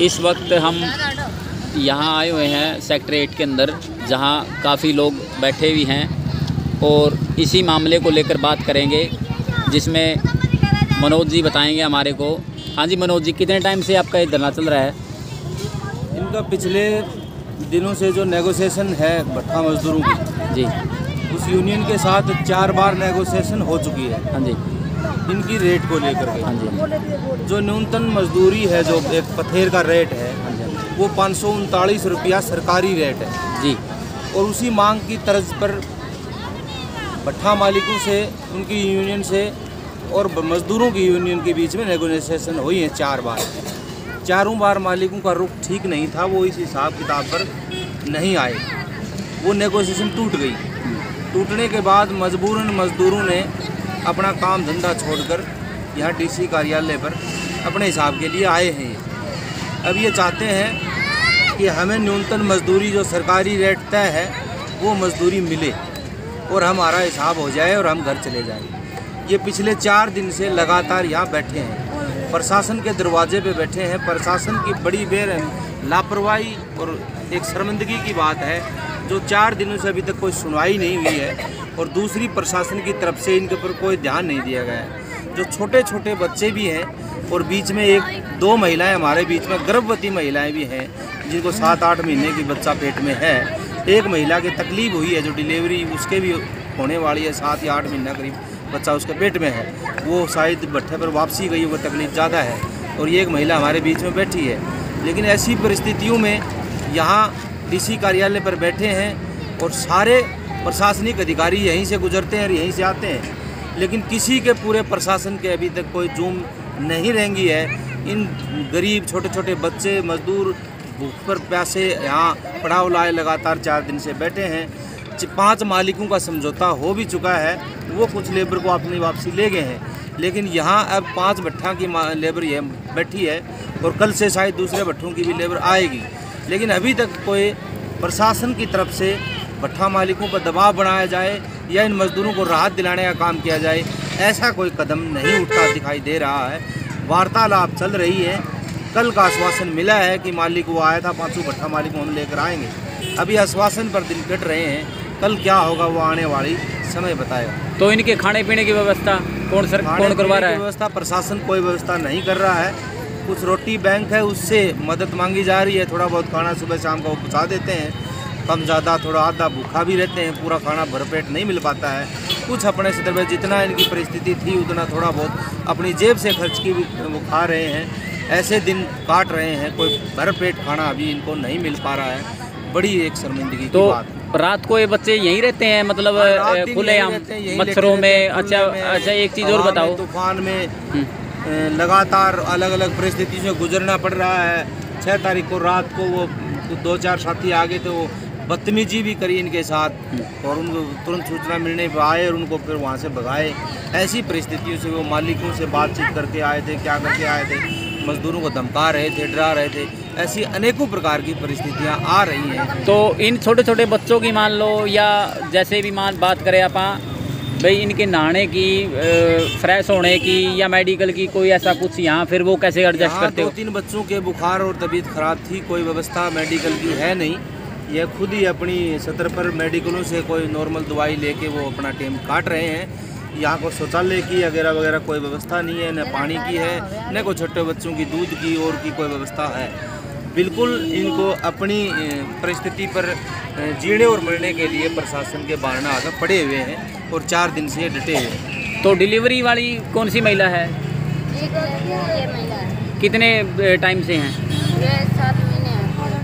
इस वक्त हम यहाँ आए हुए हैं सेक्टर एट के अंदर जहाँ काफ़ी लोग बैठे हुए हैं और इसी मामले को लेकर बात करेंगे जिसमें मनोज जी बताएँगे हमारे को। हाँ जी मनोज जी कितने टाइम से आपका ये धरना चल रहा है? इनका पिछले दिनों से जो नेगोशिएशन है भट्टा मजदूरों की जी। उस यूनियन के साथ चार बार नेगोशिएशन हो चुकी है। हाँ जी। इनकी रेट को लेकर हाँ के जो। न्यूनतम मजदूरी है जो एक पथेर का रेट है हाँ वो पाँच सौ उनतालीस रुपया सरकारी रेट है। जी। और उसी मांग की तर्ज पर भट्ठा मालिकों से उनकी यूनियन से और मजदूरों की यूनियन के बीच में नेगोशिएशन हुई है चार बार। चारों बार मालिकों का रुख ठीक नहीं था वो इस हिसाब किताब पर नहीं आए। वो नेगोशिएशन टूट गई। टूटने के बाद मजबूरन मजदूरों ने अपना काम धंधा छोड़कर यहाँ डीसी कार्यालय पर अपने हिसाब के लिए आए हैं। अब ये चाहते हैं कि हमें न्यूनतम मजदूरी जो सरकारी रेट तय है, वो मजदूरी मिले और हमारा हिसाब हो जाए और हम घर चले जाएँ। ये पिछले चार दिन से लगातार यहाँ बैठे हैं। प्रशासन के दरवाजे पे बैठे हैं। प्रशासन की बड़ी बेर लापरवाही और एक शर्मिंदगी की बात है जो चार दिनों से अभी तक कोई सुनवाई नहीं हुई है और दूसरी प्रशासन की तरफ़ से इनके ऊपर कोई ध्यान नहीं दिया गया है। जो छोटे छोटे बच्चे भी हैं और बीच में एक, दो महिलाएँ हमारे बीच में, गर्भवती महिलाएँ भी हैं, जिनको सात आठ महीने की बच्चा पेट में है, एक महिला की तकलीफ़ हुई है, जो डिलीवरी उसके भी होने वाली है, सात या आठ महीना करीब बच्चा उसके पेट में है। वो शायद भट्ठे पर वापसी गई, वो तकलीफ़ ज़्यादा है और ये एक महिला हमारे बीच में बैठी है। लेकिन ऐसी परिस्थितियों में यहाँ डीसी कार्यालय पर बैठे हैं और सारे प्रशासनिक अधिकारी यहीं से गुजरते हैं और यहीं से आते हैं। लेकिन किसी के पूरे प्रशासन के अभी तक कोई जूम नहीं रहेंगी है। इन गरीब छोटे छोटे बच्चे, मजदूर, भूख पर प्यासे, यहाँ पड़ाव लाए लगातार चार दिन से बैठे हैं। पाँच मालिकों का समझौता हो भी चुका है। वो कुछ लेबर को अपनी वापसी ले गए हैं। लेकिन यहाँ अब पाँच भट्टा की लेबर ये बैठी है और कल से शायद दूसरे भट्टों की भी लेबर आएगी। लेकिन अभी तक कोई प्रशासन की तरफ़ से भट्ठा मालिकों पर दबाव बनाया जाए या इन मजदूरों को राहत दिलाने का काम किया जाए ऐसा कोई कदम नहीं उठता दिखाई दे रहा है। वार्तालाप चल रही है। कल का आश्वासन मिला है कि मालिक वो आया था पाँचों भट्टा मालिक को हम लेकर आएँगे। अभी आश्वासन पर दिन कट रहे हैं। कल क्या होगा वो आने वाली समय बताएगा। तो इनके खाने पीने की व्यवस्था कौन सर कौन करवा रहा है? व्यवस्था प्रशासन कोई व्यवस्था नहीं कर रहा है। कुछ रोटी बैंक है उससे मदद मांगी जा रही है। थोड़ा बहुत खाना सुबह शाम का वो पहुँचा देते हैं। कम ज़्यादा थोड़ा आधा भूखा भी रहते हैं पूरा खाना भरपेट नहीं मिल पाता है। कुछ अपने स्तर पर जितना इनकी परिस्थिति थी उतना थोड़ा बहुत अपनी जेब से खर्च की भी वो खा रहे हैं। ऐसे दिन काट रहे हैं कोई भरपेट खाना अभी इनको नहीं मिल पा रहा है। बड़ी एक शर्मिंदगी तो की बात रात को ये बच्चे यहीं रहते हैं मतलब हाँ, खुले मच्छरों में अच्छा अच्छा एक चीज़ और बताओ। तूफ़ान में हम्म, लगातार अलग अलग परिस्थिति से गुजरना पड़ रहा है। छः तारीख को रात को वो दो चार साथी आ गए थे वो बदतमीजी भी करी इनके साथ और उनको तुरंत सूचना मिलने पर आए और उनको फिर वहाँ से भगाए। ऐसी परिस्थितियों से वो मालिकों से बातचीत करके आए थे, क्या करके आए थे? मजदूरों को धमका रहे थे, डरा रहे थे। ऐसी अनेकों प्रकार की परिस्थितियाँ आ रही हैं। तो इन छोटे छोटे बच्चों की मान लो या जैसे भी मान बात करें आप भाई इनके नहाने की फ्रेश होने की या मेडिकल की कोई ऐसा कुछ यहाँ फिर वो कैसे एडजस्ट करते हो? तीन बच्चों के बुखार और तबीयत खराब थी कोई व्यवस्था मेडिकल की है नहीं। ये खुद ही अपनी सतर पर मेडिकलों से कोई नॉर्मल दवाई लेके वो अपना टाइम काट रहे हैं। यहाँ को शौचालय की वगैरह वगैरह कोई व्यवस्था नहीं है न पानी की है न कोई छोटे बच्चों की दूध की और की कोई व्यवस्था है। बिल्कुल इनको अपनी परिस्थिति पर जीने और मरने के लिए प्रशासन के बारना आगे पड़े हुए हैं। और चार दिन से डटे हुए। तो डिलीवरी वाली कौन सी महिला है? ये महिला है। कितने टाइम से हैं? महीने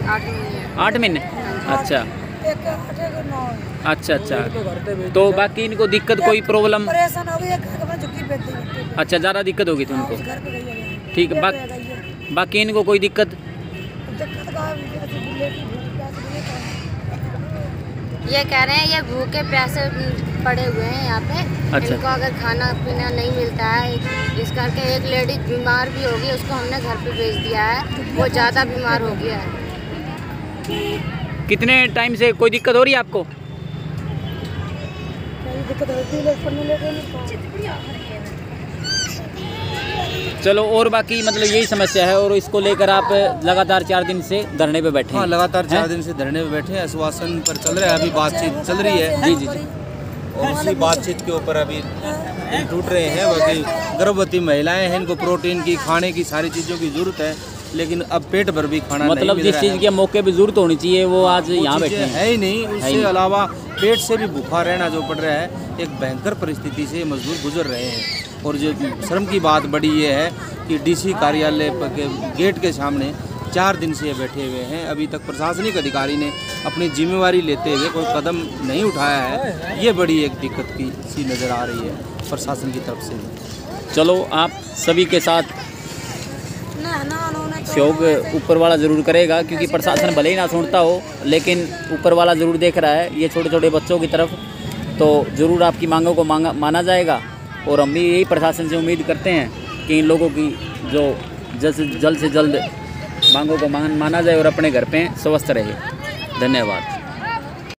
आठ महीने हैं। आठ महीने? अच्छा। अच्छा अच्छा। तो बाकी इनको दिक्कत कोई प्रॉब्लम? हो है, है। अच्छा ज़्यादा दिक्कत होगी पे गई है। ठीक है घर बाकी बाकी इनको कोई दिक्कत। ये कह रहे हैं ये भूखे प्यासे पड़े हुए हैं यहाँ पे। अच्छा। इनको अगर खाना पीना नहीं मिलता है इस करके एक लेडीज़ बीमार भी होगी उसको हमने घर पे भेज दिया है। वो ज़्यादा बीमार हो गया है। कितने टाइम से कोई दिक्कत हो रही है आपको? कोई दिक्कत होती है लोग पढ़ने लगे नहीं। चलो और बाकी मतलब यही समस्या है और इसको लेकर आप लगातार चार दिन से धरने पे बैठे हैं। हाँ लगातार हैं? चार दिन से धरने में बैठे हैं आश्वासन पर चल रहा है अभी बातचीत चल रही है। जी जी जी। उसी बातचीत के ऊपर अभी टूट रहे हैं। बाकी गर्भवती महिलाएँ हैं इनको प्रोटीन की खाने की सारी चीज़ों की ज़रूरत है लेकिन अब पेट भर भी खाना मतलब जिस चीज़ के मौके पर ज़रूरत होनी चाहिए वो आज यहाँ चीज़ें बैठे है। ही नहीं ही नहीं। अलावा पेट से भी भूखा रहना जो पड़ रहा है एक भयंकर परिस्थिति से मजदूर गुजर रहे हैं। और जो श्रम की बात बड़ी ये है कि डीसी कार्यालय के गेट के सामने चार दिन से ये बैठे हुए हैं। अभी तक प्रशासनिक अधिकारी ने अपनी जिम्मेवारी लेते हुए कोई कदम नहीं उठाया है। ये बड़ी एक दिक्कत की सी नज़र आ रही है प्रशासन की तरफ़ से। चलो, आप सभी के साथ सहयोग ऊपर वाला ज़रूर करेगा, क्योंकि प्रशासन भले ही ना सुनता हो, लेकिन ऊपर वाला ज़रूर देख रहा है ये छोटे छोटे बच्चों की तरफ़। तो ज़रूर आपकी मांगों को मांगा, माना जाएगा, और हम भी यही प्रशासन से उम्मीद करते हैं कि इन लोगों की जो से जल्द से जल्द मांगों को मान माना जाए और अपने घर पे स्वस्थ रहे। धन्यवाद।